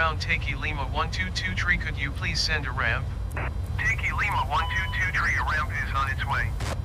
Ground Takey Lima 122 tree could you please send a ramp? Takey Lima 122 tree, a ramp is on its way.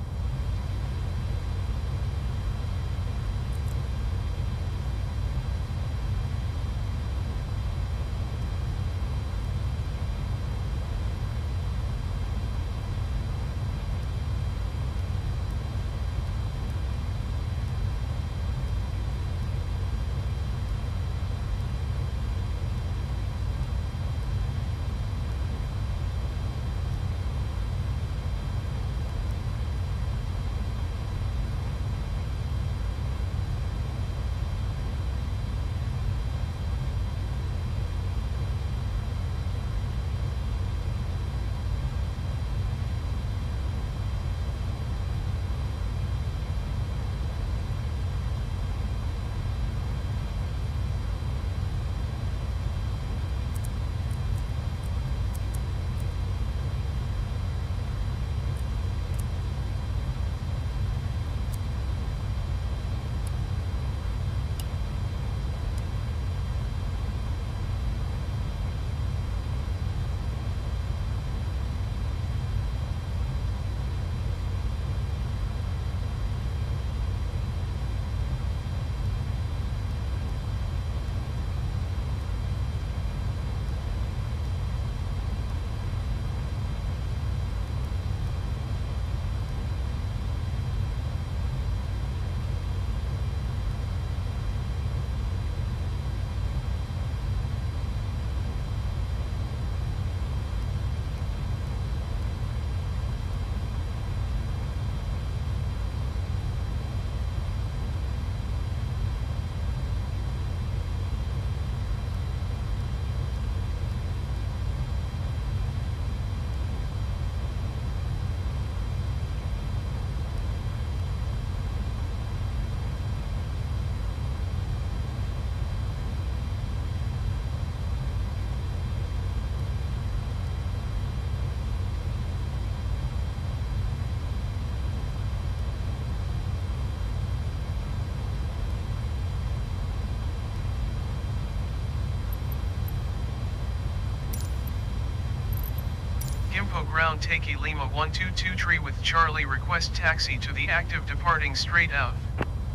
Ground Takey Lima 122 tree with Charlie request taxi to the active departing straight out.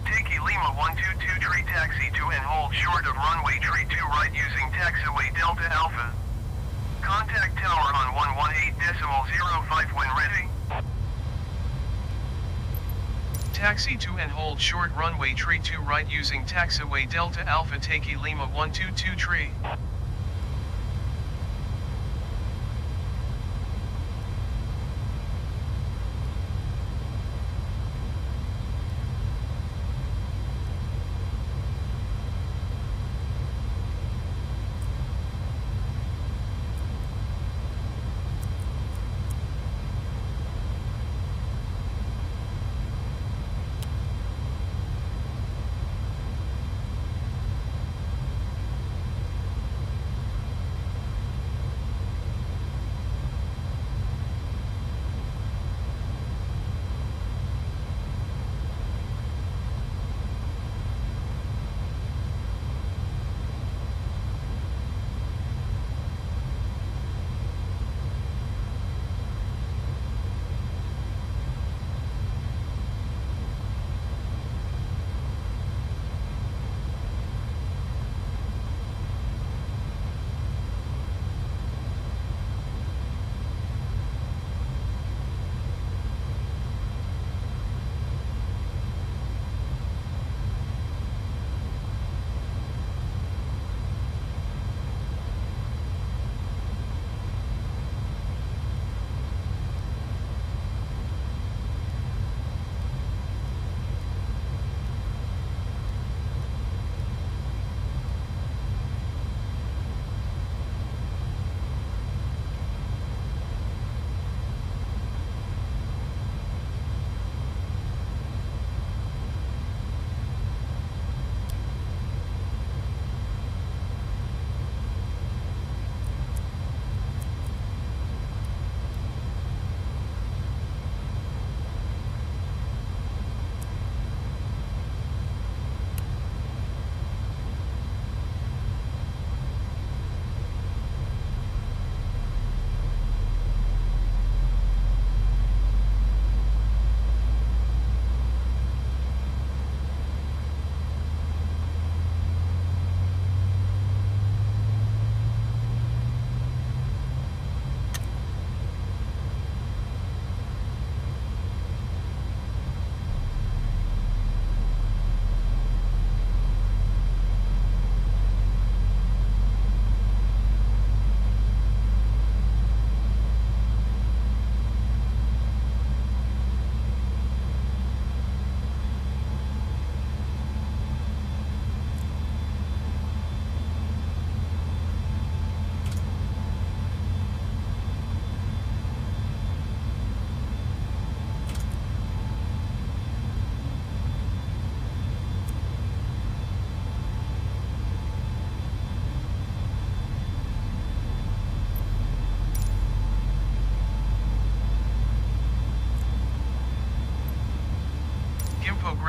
Takey Lima 122 tree taxi to and hold short of runway tree 2 right using taxiway Delta Alpha. Contact tower on 118.05 when ready. Taxi to and hold short runway tree 2 right using taxiway Delta Alpha Takey Lima 122 tree.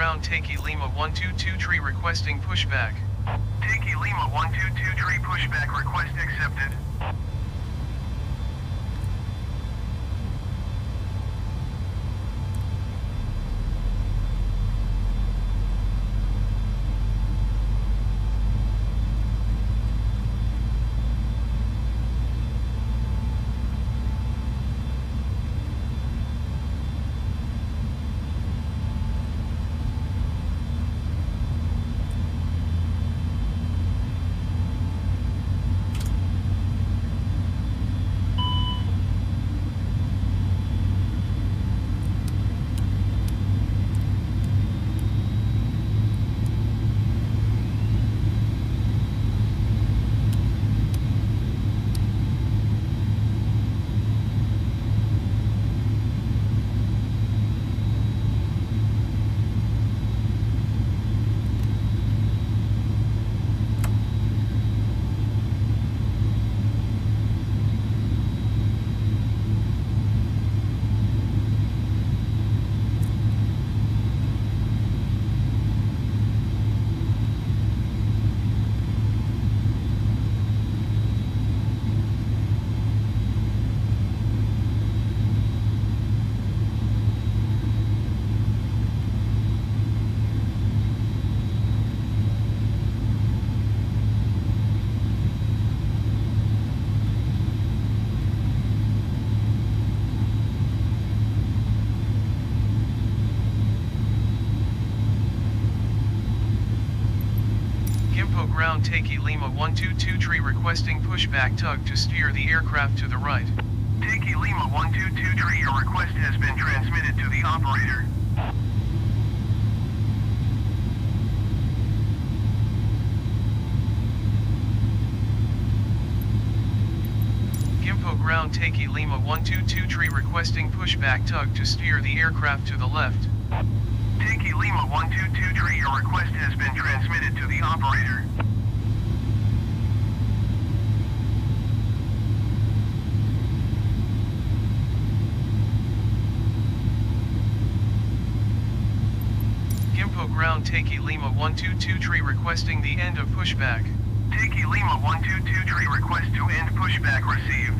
Ground Takey Lima 122 tree requesting pushback. Takey Lima 122 tree pushback request accepted. Gimpo ground Takey Lima 122 tree requesting pushback tug to steer the aircraft to the right. Takey Lima 122 tree your request has been transmitted to the operator. Gimpo ground Takey Lima 122 tree requesting pushback tug to steer the aircraft to the left. Takey Lima 122 tree your request has been transmitted to the operator. Gimpo ground Takey Lima 122 tree requesting the end of pushback. Takey Lima 122 tree request to end pushback received.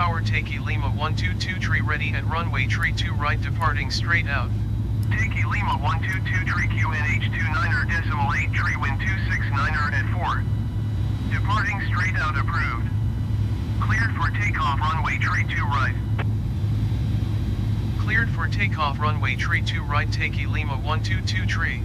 Tower Takey Lima 122 tree ready at runway tree 2 right departing straight out. Takey Lima 122 tree QNH 29er decimal 8 tree wind 269er at 4. Departing straight out approved. Cleared for takeoff runway tree 2 right. Cleared for takeoff runway tree 2 right Takey Lima 122 tree.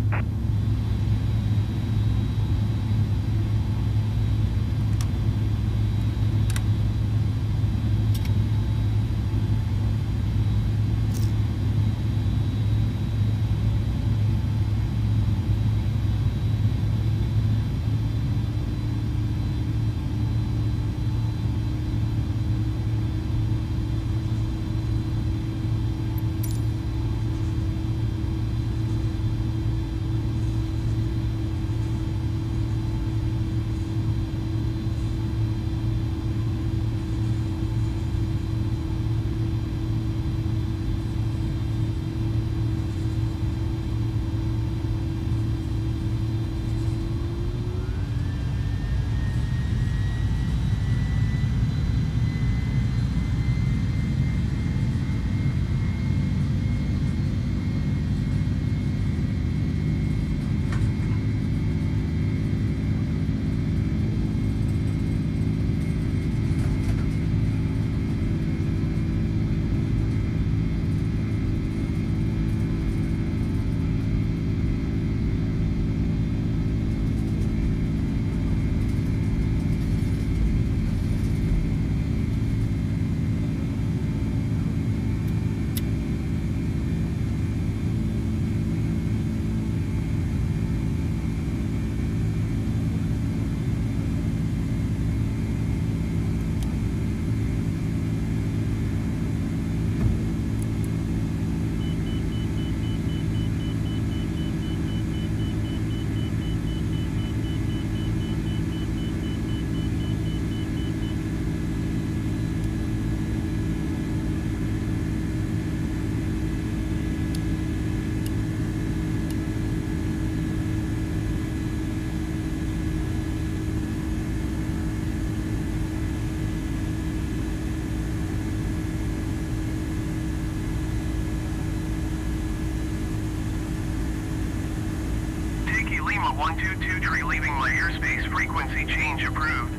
Leaving my airspace frequency change approved.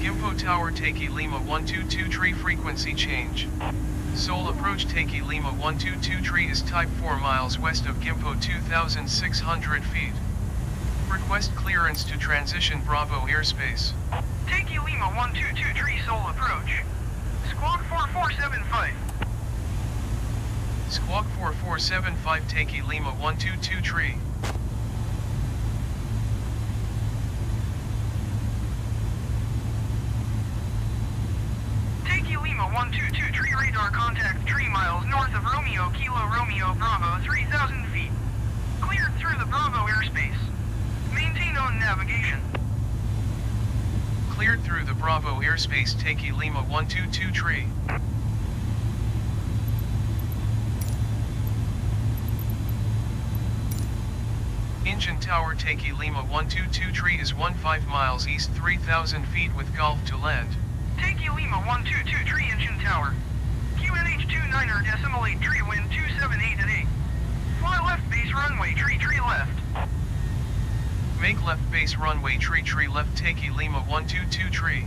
Gimpo Tower Takey Lima 122 tree frequency change. Seoul approach Takey Lima 122 tree is type 4 miles west of Gimpo 2600 feet. Request clearance to transition Bravo airspace. Takey Lima 122 tree Seoul approach. Squawk 4475. Squawk 4475 Takey Lima 122 tree. Takey Lima 122 tree radar contact 3 miles north of Romeo Kilo Romeo Bravo 3000 feet. Cleared through the Bravo airspace. Maintain on navigation. Cleared through the Bravo airspace Takey Lima 122 tree. Incheon Tower Takey Lima 122 tree is 15 miles east 3000 feet with Golf to land. Takey Lima 122 tree Incheon tower. QNH 29er decimal 8 tree wind 278 at 8. Fly left base runway tree tree left. Make left base runway tree tree left Takey Lima 122 tree.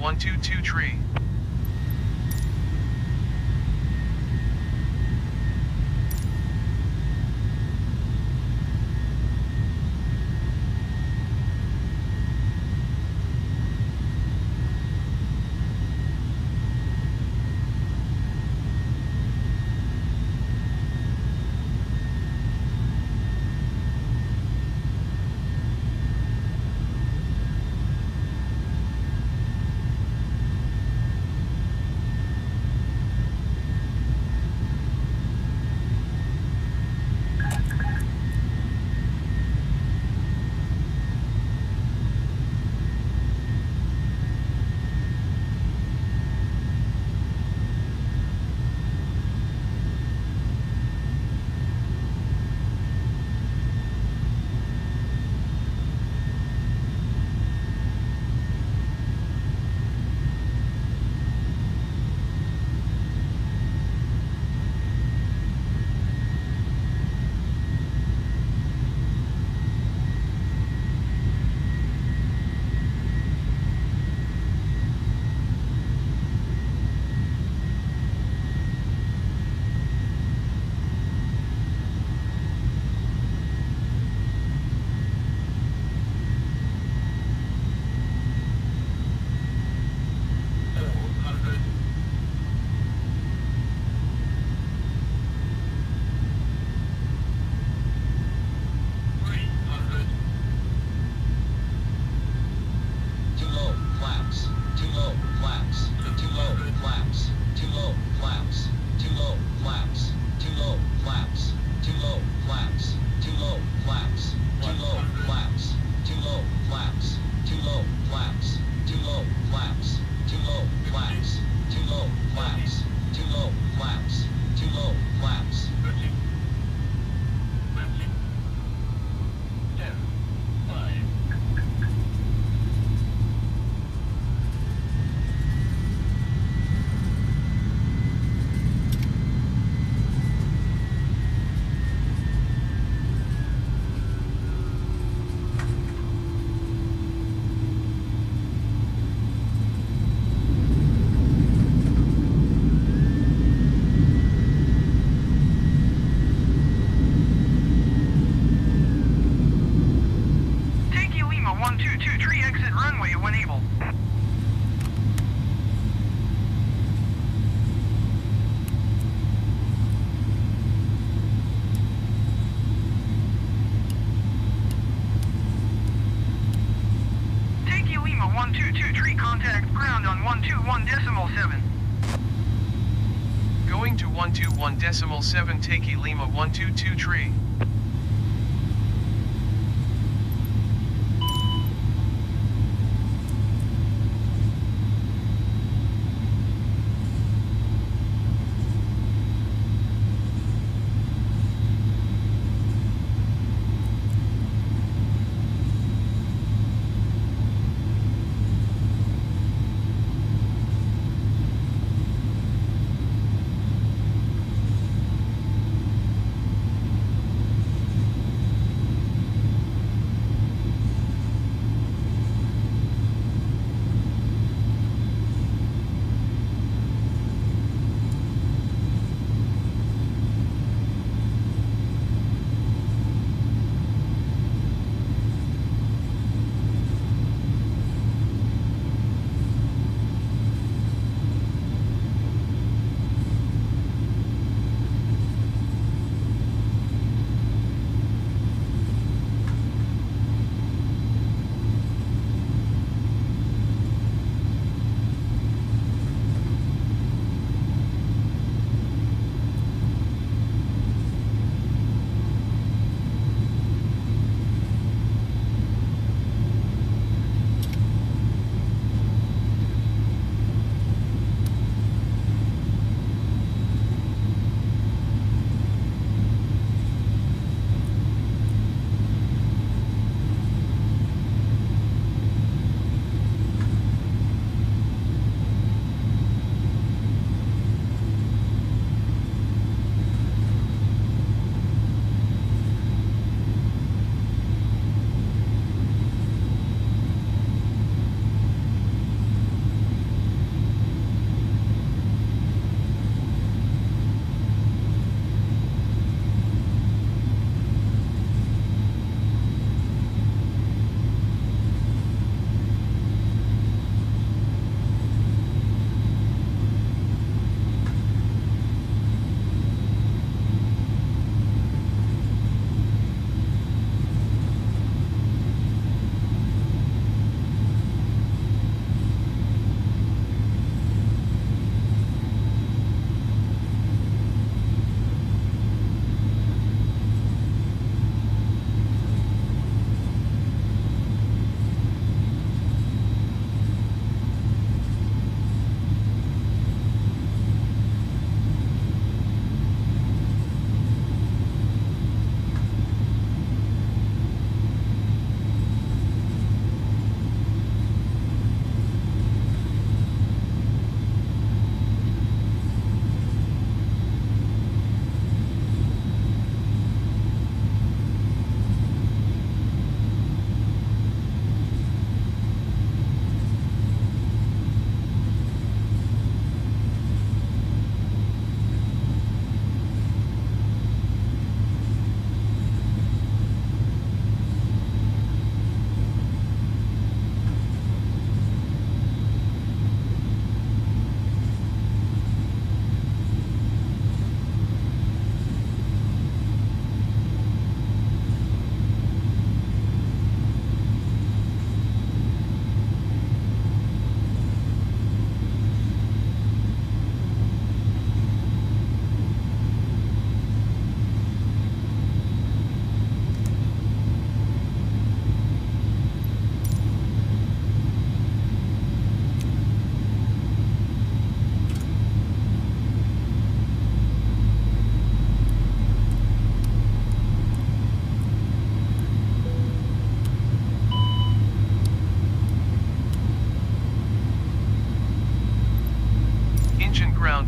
122 tree.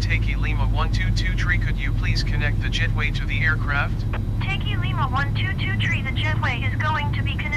Takey Lima 122 tree could you please connect the jetway to the aircraft? Takey Lima 122 tree, the jetway is going to be connected.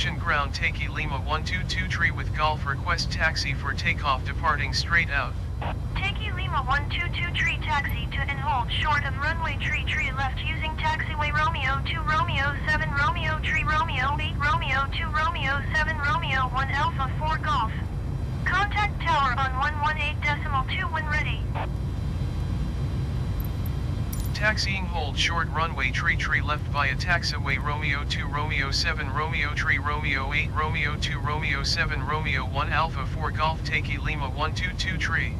Ground Takey Lima 122 tree with golf request taxi for takeoff departing straight out. Takey Lima 122 tree taxi to and hold short of runway tree tree left using taxiway Romeo 2 Romeo 7 Romeo tree Romeo 8 Romeo 2 Romeo 7 Romeo 1 Alpha 4 Golf. Contact tower on 118 decimal 2 when ready. Taxiing hold short runway tree tree left via taxiway Romeo 2 Romeo 7 Romeo tree Romeo 8 Romeo 2 Romeo 7 Romeo 1 Alpha 4 Golf Takey Lima 122 tree.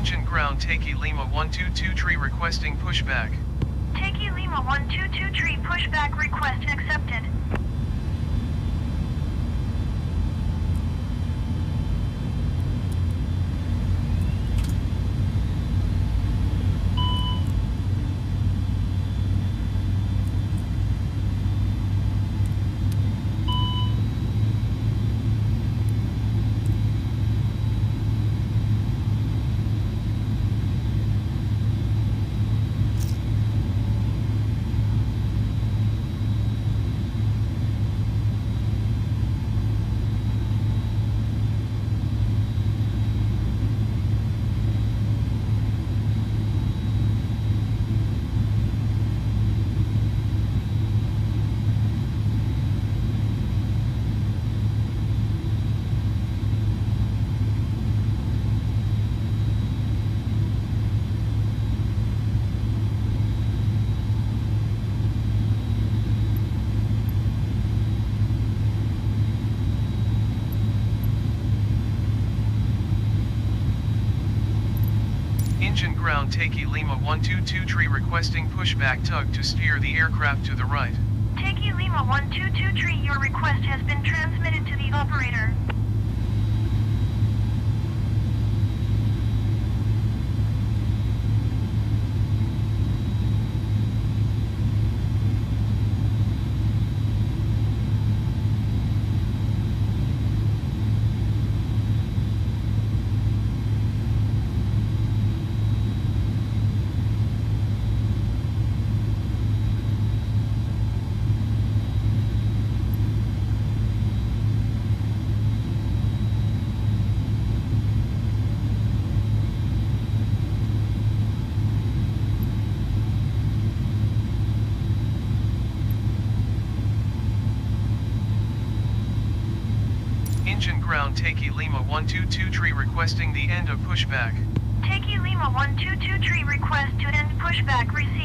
Incheon ground Takey Lima 122 tree requesting pushback. Takey Lima 122 tree pushback request accepted. Incheon ground Takey Lima 122 tree requesting pushback tug to steer the aircraft to the right. Takey Lima 122 tree your request has been transmitted to the operator. Incheon ground Takey Lima 122 tree requesting the end of pushback. Takey Lima 122 tree request to end pushback received.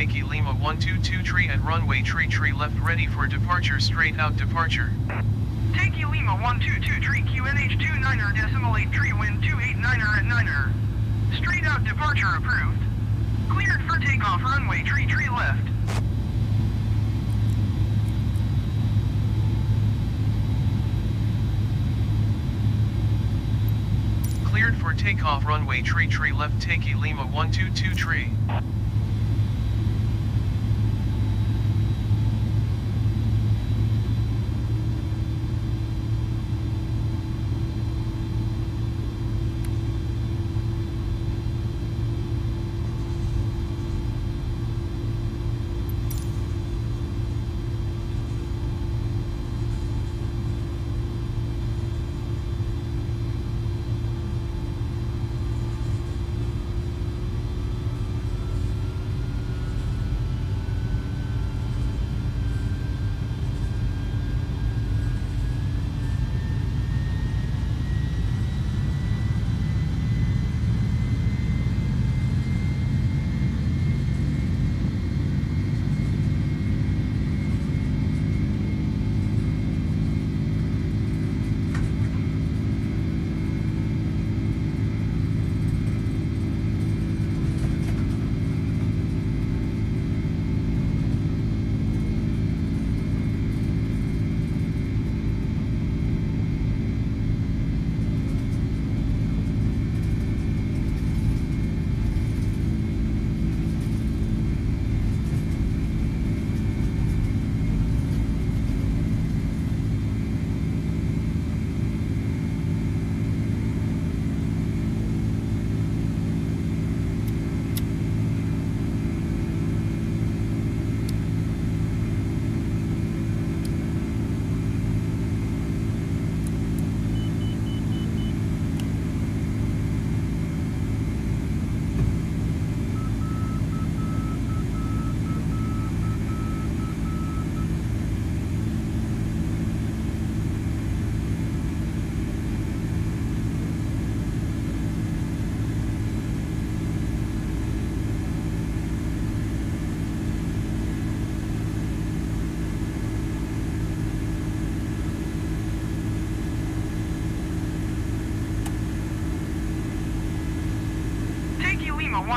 Takey Lima 122 tree at runway tree tree left ready for departure straight out departure. Takey Lima 122 tree QNH 29er decimal 8 tree wind 289er at 9er. Straight out departure approved. Cleared for takeoff runway tree tree left. Cleared for takeoff runway tree tree left Takey Lima 122 tree.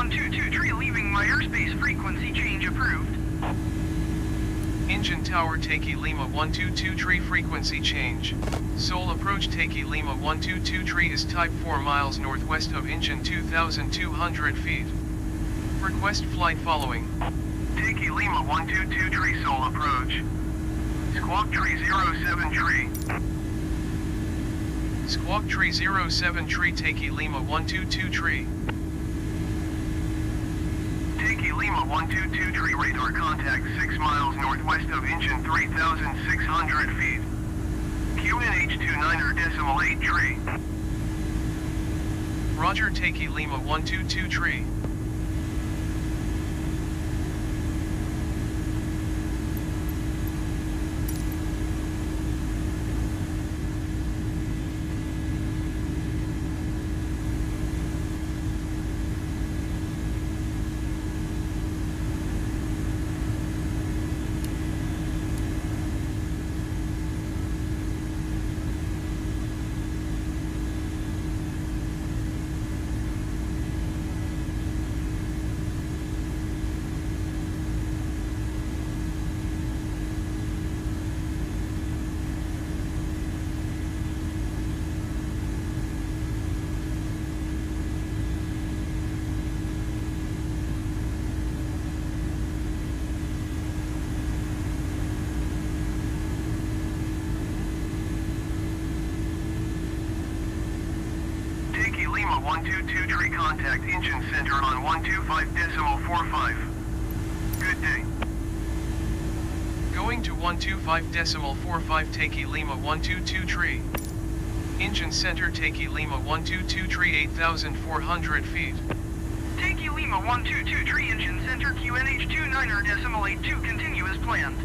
Takey Lima 122 tree leaving my airspace frequency change approved. Incheon Tower Takey Lima 1223 frequency change. Seoul approach Takey Lima 1223 is type 4 miles northwest of Incheon 2200 feet. Request flight following. Takey Lima 122 tree Seoul approach. Squawk tree 07 tree. Squawk tree 07 tree Takey Lima 122 tree. Takey Lima 122 tree radar contact 6 miles northwest of Incheon 3600 feet. QNH 29er decimal 8 tree. Roger Takey Lima 122 tree. Takey Lima 122 tree contact Incheon center on 125 decimal 45. Good day. Going to 125 decimal 45 Takey Lima 122 tree. Incheon center Takey Lima 122 tree 8400 feet. Takey Lima 122 tree Incheon center QNH 29er decimal 82 continue as planned.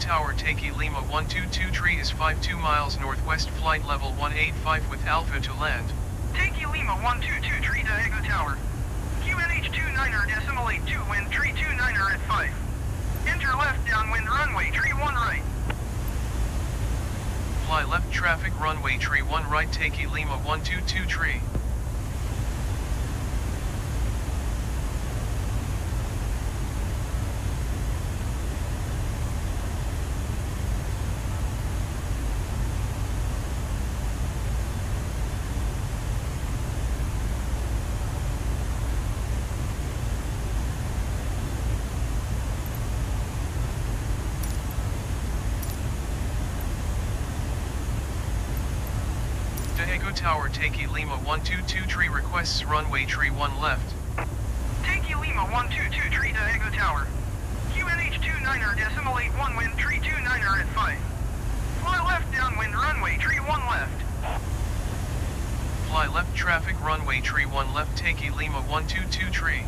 Tower Takey Lima 122 tree is 52 miles northwest flight level 185 with Alpha to land. Takey Lima 122 tree Daegu Tower. QNH 29er decimal 82 wind tree 29er at 5. Enter left downwind runway tree 1 right. Fly left traffic runway tree 1 right Takey Lima 122 tree. Daegu Tower Takey Lima 122 tree requests runway tree 1 left. Takey Lima 122 tree Daegu Tower. QNH 29er decimal 81 wind tree 29er at 5. Fly left downwind runway tree 1 left. Fly left traffic runway tree 1 left Takey Lima 122 tree.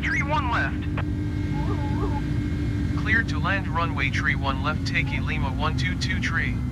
Runway, tree 1 left. To land runway tree 1 left Takey Lima 122 tree.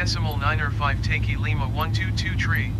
Decimal nine or five Takey Lima one two two tree.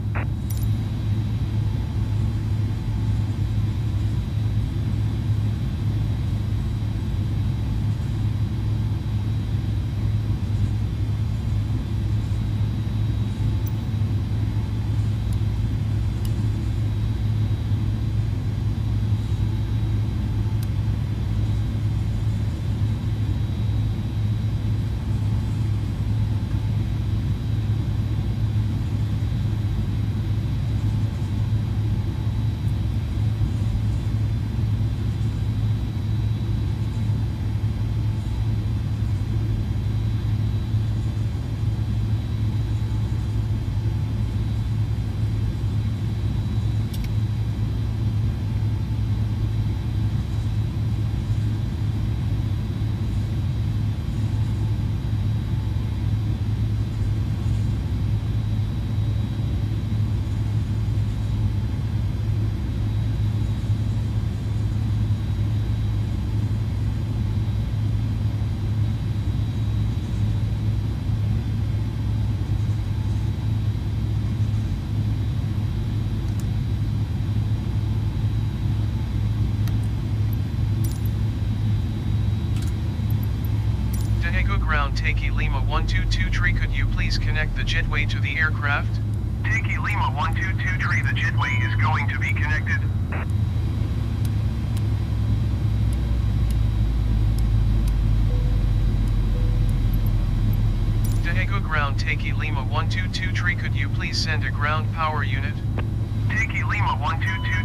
Jetway to the aircraft? Takey Lima 122 tree, the jetway is going to be connected. Daegu ground Takey Lima 1223, could you please send a ground power unit? Takey Lima 122